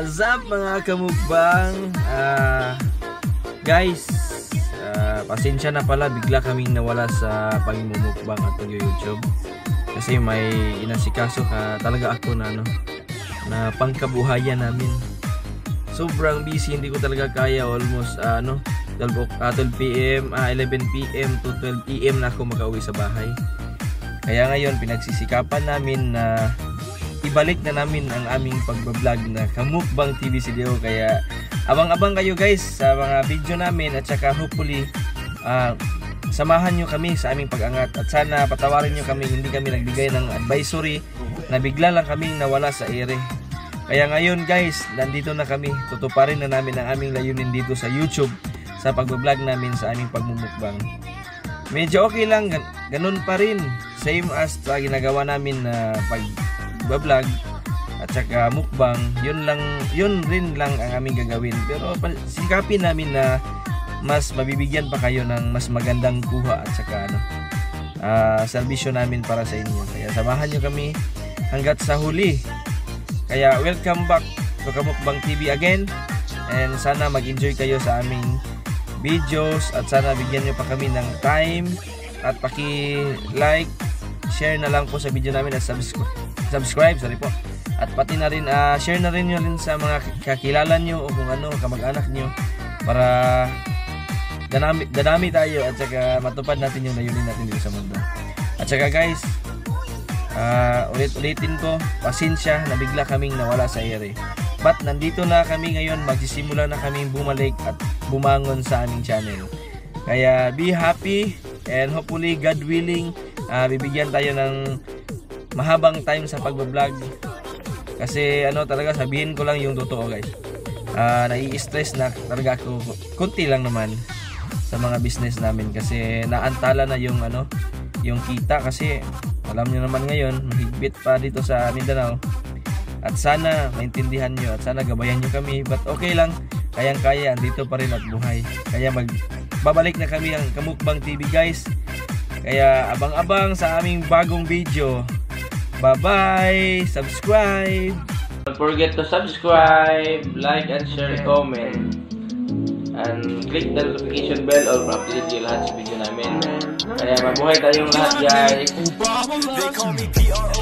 What's up mga kamukbang? Ah, guys, ah, pasensya na pala bigla kaming nawala sa pagmumukbang at pag-YouTube. Kasi may inasikaso ka talaga ako na ano, na pangkabuhayan namin. Sobrang busy, hindi ko talaga kaya almost ah, ano, 12, o- ah, 12 p.m., ah, 11 p.m. to 12 p.m. na ako makauwi sa bahay. Kaya ngayon pinagsisikapan namin na ibalik na namin ang aming pagbablog na Kamukbang TV Studio. Kaya abang-abang kayo guys sa mga video namin. At saka hopefully ah, samahan nyo kami sa aming pag-angat. At sana patawarin nyo kami. Hindi kami nagbigay ng advisory na bigla lang kaming nawala sa ere. Kaya ngayon guys nandito na kami. Tutuparin na namin ang aming layunin dito sa YouTube sa pagbablog namin sa aming pagmumukbang. Medyo okay lang. Gan- ganun pa rin. Same as sa ginagawa namin na pag vlog at saka mukbang yun lang yun rin lang ang aming gagawin. Pero sikapin namin na mas mabibigyan pa kayo ng mas magandang kuha at saka ano ah serbisyo namin para sa inyo. Kaya samahan nyo kami hanggat sa huli. Kaya welcome back to Kamukbang TV again. And sana mag-enjoy kayo sa aming videos at sana bigyan nyo pa kami ng time at paki-like share na lang po sa video namin at subscribe subscribe sorry po. At pati na rin ah, share na rin nyo rin sa mga kakilala nyo o kung ano kamag-anak nyo para danami, danami tayo at saka matupad natin yung layunin natin dito sa mundo. At saka guys ah, ulit-ulitin ko pasensya na bigla kaming nawala sa ere. But nandito na kami ngayon magsisimula na kaming bumalik at bumangon sa aming channel. Kaya be happy and hopefully God willing ah, bibigyan tayo ng mahabang time sa pagbablog. Kasi ano talaga sabihin ko lang yung totoo guys. Ah, nai-stress na talaga ako. Kunti lang naman sa mga business namin kasi naantala na yung ano yung kita. Kasi alam niyo naman ngayon higpit pa dito sa Mindanao. At sana maintindihan nyo at sana gabayan nyo kami. But okay lang kayang kaya andito pa rin at buhay. Kaya mag babalik na kami ang Kamukbang TV guys kaya abang-abang sa aming bagong video Bye-bye! Subscribe! Don't forget to subscribe, like, and share, comment. And click the notification bell or update yung lahat sa video namin. Kaya mabuhay tayong lahat guys! They call me P-R-O-P-H